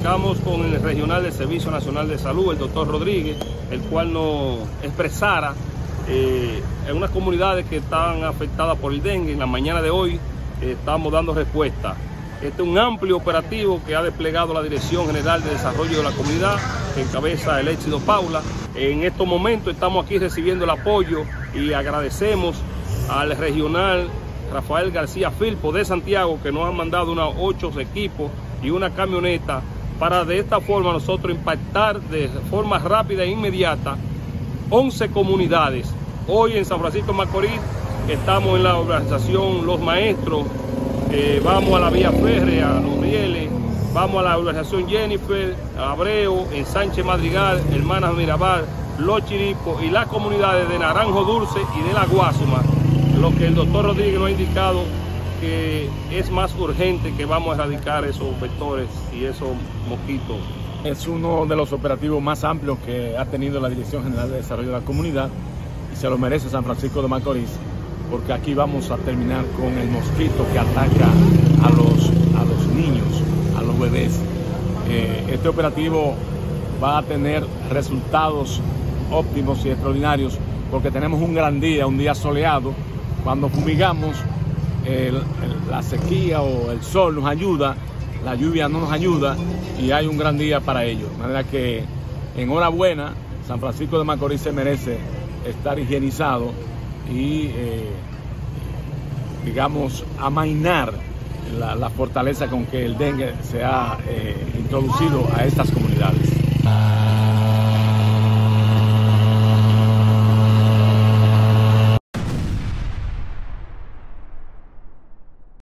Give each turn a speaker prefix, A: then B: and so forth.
A: Estamos con el regional del Servicio Nacional de Salud, el doctor Rodríguez, el cual nos expresara eh, en unas comunidades que estaban afectadas por el dengue. En la mañana de hoy eh, estamos dando respuesta. Este es un amplio operativo que ha desplegado la Dirección General de Desarrollo de la Comunidad, que encabeza el éxito Paula. En estos momentos estamos aquí recibiendo el apoyo y agradecemos al regional Rafael García Filpo de Santiago, que nos han mandado unos ocho equipos y una camioneta para de esta forma nosotros impactar de forma rápida e inmediata 11 comunidades. Hoy en San Francisco de Macorís estamos en la organización Los Maestros, vamos a la vía férrea, Los Rieles, vamos a la organización Jennifer, Abreu, en Sánchez Madrigal, Hermanas Mirabal, Los Chiripos y las comunidades de Naranjo Dulce y de La Guasuma, lo que el doctor Rodríguez nos ha indicado que es más urgente que vamos a erradicar esos vectores y esos mosquitos.
B: Es uno de los operativos más amplios que ha tenido la Dirección General de Desarrollo de la Comunidad y se lo merece San Francisco de Macorís, porque aquí vamos a terminar con el mosquito que ataca a los, a los niños, a los bebés. Eh, este operativo va a tener resultados óptimos y extraordinarios porque tenemos un gran día, un día soleado. Cuando fumigamos la sequía o el sol nos ayuda, la lluvia no nos ayuda y hay un gran día para ello. De manera que enhorabuena, San Francisco de Macorís se merece estar higienizado y, eh, digamos, amainar la, fortaleza con que el dengue se ha eh, introducido a estas comunidades.